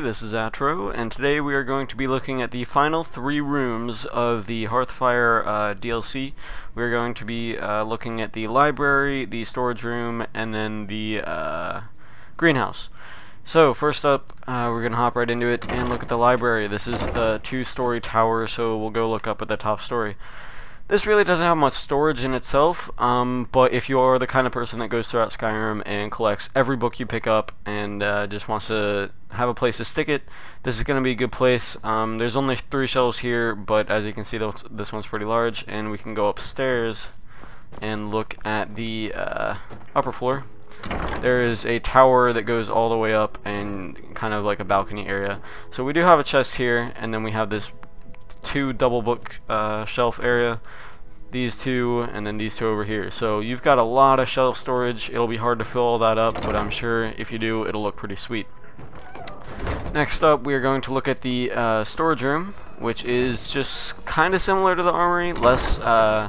this is Atro, and today we are going to be looking at the final three rooms of the Hearthfire uh, DLC. We're going to be uh, looking at the library, the storage room, and then the uh, greenhouse. So, first up, uh, we're going to hop right into it and look at the library. This is a two-story tower, so we'll go look up at the top story. This really doesn't have much storage in itself, um, but if you are the kind of person that goes throughout Skyrim and collects every book you pick up and uh, just wants to have a place to stick it, this is going to be a good place. Um, there's only three shelves here, but as you can see, this one's pretty large, and we can go upstairs and look at the uh, upper floor. There is a tower that goes all the way up and kind of like a balcony area. So we do have a chest here, and then we have this two double book uh, shelf area these two and then these two over here. So you've got a lot of shelf storage. It'll be hard to fill all that up but I'm sure if you do it'll look pretty sweet. Next up we are going to look at the uh, storage room which is just kind of similar to the armory less uh,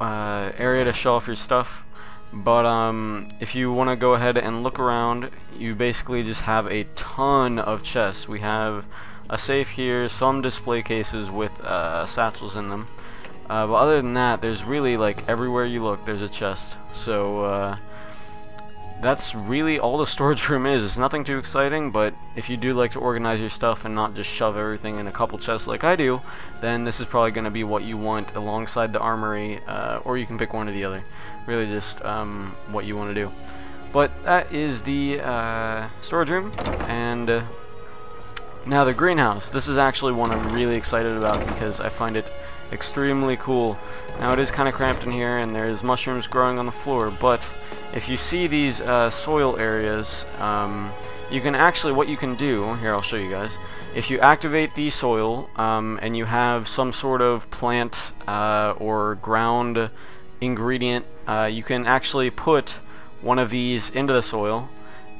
uh area to off your stuff. But um, if you want to go ahead and look around you basically just have a ton of chests. We have a safe here, some display cases with uh, satchels in them. Uh, but other than that, there's really like everywhere you look, there's a chest. So uh, that's really all the storage room is. It's nothing too exciting, but if you do like to organize your stuff and not just shove everything in a couple chests like I do, then this is probably going to be what you want alongside the armory, uh, or you can pick one or the other. Really just um, what you want to do. But that is the uh, storage room, and uh, now the greenhouse, this is actually one I'm really excited about because I find it extremely cool. Now it is kind of cramped in here and there's mushrooms growing on the floor, but if you see these uh, soil areas, um, you can actually, what you can do, here I'll show you guys, if you activate the soil um, and you have some sort of plant uh, or ground ingredient, uh, you can actually put one of these into the soil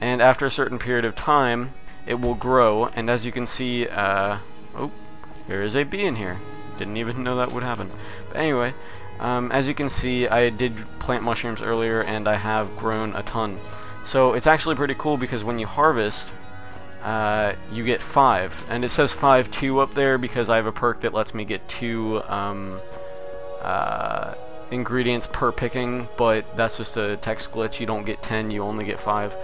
and after a certain period of time it will grow, and as you can see, uh, oh, there is a bee in here. Didn't even know that would happen. But anyway, um, as you can see, I did plant mushrooms earlier, and I have grown a ton. So it's actually pretty cool because when you harvest, uh, you get five. And it says 5-2 up there because I have a perk that lets me get two um, uh, ingredients per picking, but that's just a text glitch. You don't get 10, you only get 5.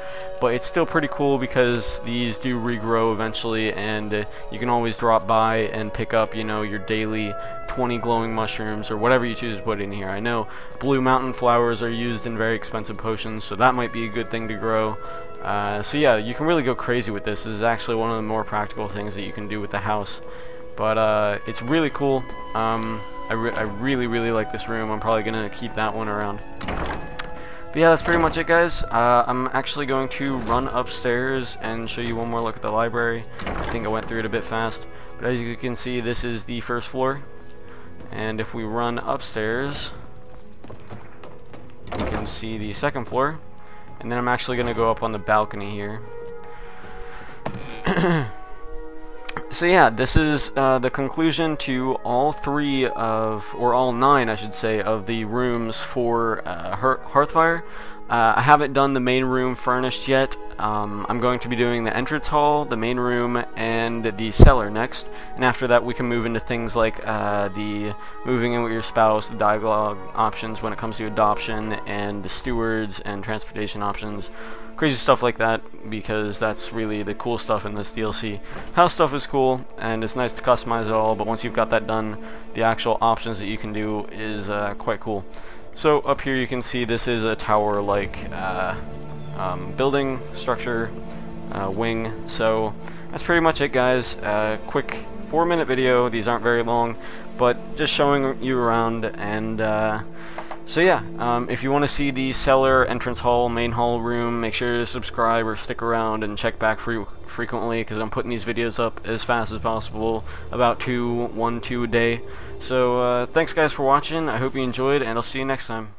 But it's still pretty cool because these do regrow eventually, and you can always drop by and pick up, you know, your daily 20 glowing mushrooms or whatever you choose to put in here. I know blue mountain flowers are used in very expensive potions, so that might be a good thing to grow. Uh, so yeah, you can really go crazy with this. This is actually one of the more practical things that you can do with the house. But uh, it's really cool. Um, I, re I really, really like this room. I'm probably going to keep that one around. But yeah, that's pretty much it, guys. Uh, I'm actually going to run upstairs and show you one more look at the library. I think I went through it a bit fast. But as you can see, this is the first floor. And if we run upstairs, we can see the second floor. And then I'm actually going to go up on the balcony here. so yeah, this is uh, the conclusion to all three of, or all nine, I should say, of the rooms for uh, Hearthfire. Uh, I haven't done the main room furnished yet. Um, I'm going to be doing the entrance hall, the main room, and the cellar next. And after that, we can move into things like uh, the moving in with your spouse, the dialogue options when it comes to adoption, and the stewards and transportation options crazy stuff like that because that's really the cool stuff in this DLC. House stuff is cool and it's nice to customize it all, but once you've got that done, the actual options that you can do is uh, quite cool. So up here you can see this is a tower-like uh, um, building structure uh, wing. So that's pretty much it, guys. Uh, quick four-minute video. These aren't very long, but just showing you around and. Uh, so yeah, um, if you want to see the cellar, entrance hall, main hall room, make sure to subscribe or stick around and check back fre frequently because I'm putting these videos up as fast as possible, about two, one, two a day. So uh, thanks guys for watching, I hope you enjoyed, and I'll see you next time.